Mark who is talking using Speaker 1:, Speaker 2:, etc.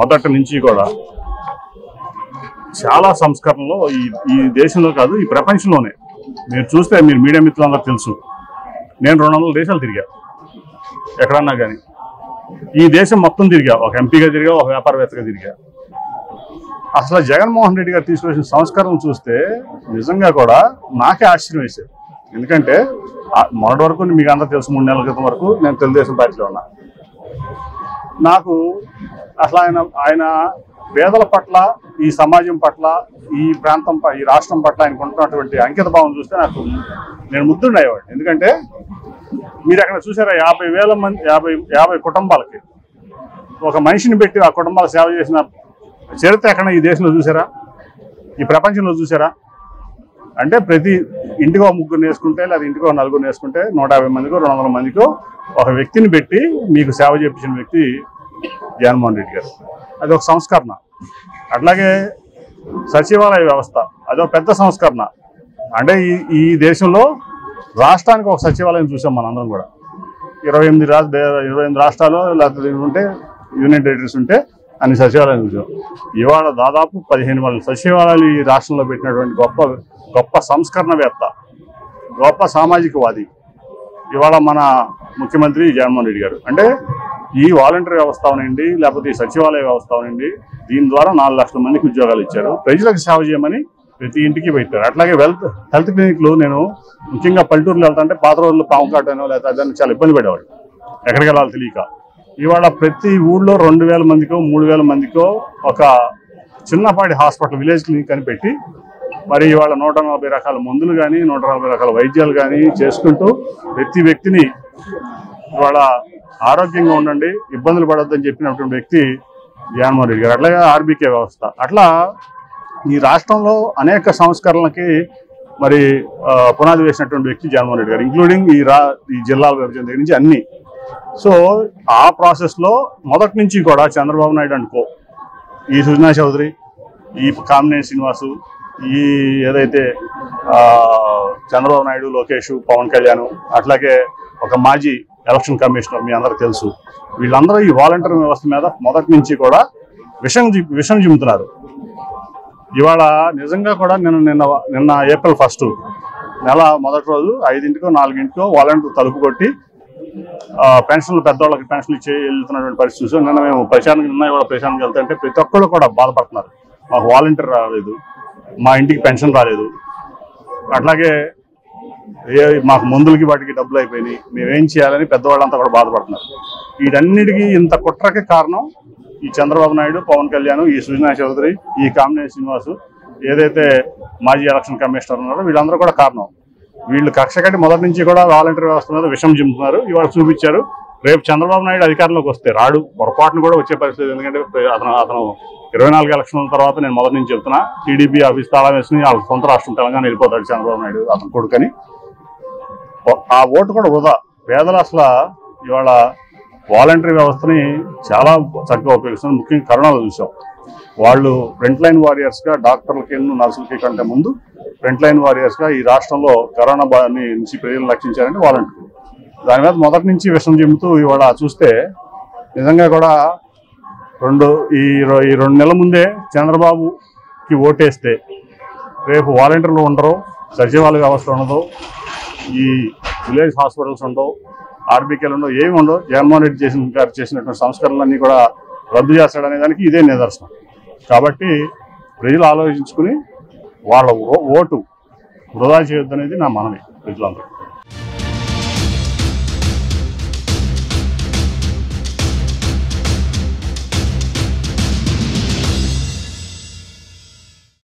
Speaker 1: మొదటి నుంచి కూడా చాలా సంస్కరణలు ఈ ఈ దేశంలో కాదు ఈ ప్రపంచంలోనే. మీరు చూస్తే మీరు మీడియా మిత్రులందరూ తెలుసు. నేను రెండు వందల దేశాలు తిరిగా. ఎక్కడన్నా కానీ ఈ దేశం మొత్తం తిరిగా. ఒక ఎంపీగా తిరిగా ఒక వ్యాపారవేత్తగా తిరిగా. అసలు జగన్మోహన్ రెడ్డి గారు తీసుకొచ్చిన సంస్కరణ చూస్తే నిజంగా కూడా నాకే ఆశ్చర్యం వేసేది. ఎందుకంటే ఆ మొన్నటి వరకు మీకు అందరూ తెలుసు మూడు నెలల క్రితం వరకు నేను తెలుగుదేశం పార్టీలో ఉన్నా. నాకు అసలు ఆయన ఆయన పేదల పట్ల ఈ సమాజం పట్ల ఈ ప్రాంతం ఈ రాష్ట్రం పట్ల ఆయనకు ఉంటున్నటువంటి అంకిత భావం చూస్తే నాకు నేను ముద్దుండేవాడు ఎందుకంటే మీరు అక్కడ చూసారా యాభై వేల మంది యాభై యాభై కుటుంబాలకి ఒక మనిషిని పెట్టి ఆ కుటుంబాల సేవ చేసిన చరిత్ర ఎక్కడ ఈ దేశంలో చూసారా? ఈ ప్రపంచంలో చూసారా? అంటే ప్రతి ఇంటికో ముగ్గురు వేసుకుంటే లేదా ఇంటికో నలుగురు వేసుకుంటే నూట యాభై మందికో రెండు వందల మందికో ఒక వ్యక్తిని పెట్టి మీకు సేవ చేపించిన వ్యక్తి జగన్మోహన్ రెడ్డి గారు. అది ఒక సంస్కరణ. అట్లాగే సచివాలయ వ్యవస్థ అదొక పెద్ద సంస్కరణ. అంటే ఈ ఈ దేశంలో రాష్ట్రానికి ఒక సచివాలయం చూసాం మనందరం కూడా. ఇరవై ఎనిమిది రాష్ట్ర ఇరవై ఎనిమిది రాష్ట్రాలు లేకపోతే ఉంటే యూనియన్ టెరిటరీస్ ఉంటే అన్ని సచివాలయం చూసాం. ఇవాళ దాదాపు పదిహేను వందల సచివాలయాలు ఈ రాష్ట్రంలో పెట్టినటువంటి గొప్ప గొప్ప సంస్కరణవేత్త గొప్ప సామాజికవాది. ఇవాళ మన ముఖ్యమంత్రి జగన్మోహన్ రెడ్డి గారు. అంటే ఈ వాలంటీర్ వ్యవస్థ అవనండి లేకపోతే ఈ సచివాలయ వ్యవస్థ అవనండి దీని ద్వారా నాలుగు లక్షల మందికి ఉద్యోగాలు ఇచ్చారు. ప్రజలకు సేవ చేయమని ప్రతి ఇంటికి పెట్టారు. అట్లాగే వెల్త్ హెల్త్ క్లినిక్లు నేను ముఖ్యంగా పల్లెటూరులో వెళ్తాంటే పాత రోజుల్లో పాము కాటనో లేకపోతే అదని చాలా ఇబ్బంది పడేవాడు ఎక్కడికి వెళ్ళాలి తెలియక. ఇవాళ ప్రతి ఊళ్ళో రెండు వేల మందికో మూడు వేల మందికో ఒక చిన్నపాటి హాస్పిటల్ విలేజ్ క్లినిక్ అని పెట్టి మరి ఇవాళ నూట నలభై రకాల మందులు కానీ నూట నలభై రకాల వైద్యాలు కానీ చేసుకుంటూ ప్రతి వ్యక్తిని ఇవాళ ఆరోగ్యంగా ఉండండి ఇబ్బందులు పడొద్దని చెప్పినటువంటి వ్యక్తి జగన్మోహన్ రెడ్డి గారు. అట్లాగే ఆర్బీకే వ్యవస్థ. అట్లా ఈ రాష్ట్రంలో అనేక సంస్కరణలకి మరి పునాది వేసినటువంటి వ్యక్తి జగన్మోహన్ రెడ్డి గారు ఇంక్లూడింగ్ ఈ రా ఈ జిల్లాల విభజన దగ్గర నుంచి అన్ని. సో ఆ ప్రాసెస్లో మొదటి నుంచి కూడా చంద్రబాబు నాయుడు అనుకో ఈ సుజనా చౌదరి ఈ కామినేని శ్రీనివాసు ఈ ఏదైతే చంద్రబాబు నాయుడు లోకేష్ పవన్ కళ్యాణ్ అట్లాగే ఒక మాజీ ఎలక్షన్ కమిషనర్ మీ అందరికి తెలుసు. వీళ్ళందరూ ఈ వాలంటీర్ వ్యవస్థ మీద మొదటి నుంచి కూడా విషం విషం చిమ్ముతున్నారు ఇవాళ నిజంగా కూడా నిన్న నిన్న నిన్న ఏప్రిల్ ఫస్ట్ నెల మొదటి రోజు ఐదింటికో నాలుగింటికో వాలంటీర్ తలుపు కొట్టి పెన్షన్లు పెద్దవాళ్ళకి పెన్షన్లు ఇచ్చి వెళ్తున్నటువంటి పరిస్థితి నిన్న మేము ప్రశాంత్ నిన్న ఇవాళ ప్రశాంత్కి వెళ్తుంటే ప్రతి ఒక్కళ్ళు కూడా బాధపడుతున్నారు. మాకు వాలంటీర్ రాలేదు. మా ఇంటికి పెన్షన్ రాలేదు. అట్లాగే ఏ మాకు మందులకి వాటికి డబ్బులు అయిపోయినాయి. మేమేం చేయాలని పెద్దవాళ్ళంతా కూడా బాధపడుతున్నారు. వీటన్నిటికీ ఇంత కుట్రకి కారణం ఈ చంద్రబాబు నాయుడు పవన్ కళ్యాణ్ ఈ సుజనా చౌదరి ఈ కామినేని శ్రీనివాసు ఏదైతే మాజీ ఎలక్షన్ కమిషనర్ ఉన్నారో వీళ్ళందరూ కూడా కారణం. వీళ్ళు కక్ష కట్టి మొదటి నుంచి కూడా వాలంటీర్ వ్యవస్థ మీద విషం చింపుతున్నారు. ఇవాళ చూపించారు. రేపు చంద్రబాబు నాయుడు అధికారంలోకి వస్తే రాడు. పొరపాటును కూడా వచ్చే పరిస్థితి ఎందుకంటే అతను అతను ఇరవై నాలుగు ఎలక్షన్ల తర్వాత నేను మొదటి నుంచి చెప్తున్నా. టీడీపీ ఆఫీస్ తాళం వేసుకుని వాళ్ళ సొంత రాష్ట్రం తెలంగాణ వెళ్ళిపోతాడు చంద్రబాబు నాయుడు అతను కొడుకని. ఆ ఓటు కూడా వృధా. పేదలు అసలు ఇవాళ వాలంటరీ వ్యవస్థని చాలా చక్కగా ఉపయోగిస్తున్నారు. ముఖ్యంగా కరోనాలో చూసాం. వాళ్ళు ఫ్రంట్ లైన్ వారియర్స్గా డాక్టర్లకి నర్సులకి కంటే ముందు ఫ్రంట్ లైన్ వారియర్స్గా ఈ రాష్ట్రంలో కరోనా బాధని నుంచి ప్రజలను రక్షించారంటే వాలంటీర్లు దాని మీద మొదటి నుంచి విషం చెబుతూ ఇవాళ చూస్తే నిజంగా కూడా రెండు ఈ ఈ రెండు నెలల ముందే చంద్రబాబుకి ఓటేస్తే రేపు వాలంటీర్లు ఉండరు సచివాలయ వ్యవస్థ ఉండదు ఈ విలేజ్ హాస్పిటల్స్ ఉండవు ఆర్బీకేలు ఉండవు ఏమి ఉండవు. జగన్మోహన్ రెడ్డి చేసిన గారు చేసినటువంటి సంస్కరణలన్నీ కూడా రద్దు చేస్తాడనే దానికి ఇదే నిదర్శనం. కాబట్టి ప్రజలు ఆలోచించుకుని వాళ్ళ ఓ- ఓటు వృధా చేయొద్దనేది నా మనవి. ప్రజలందరూ.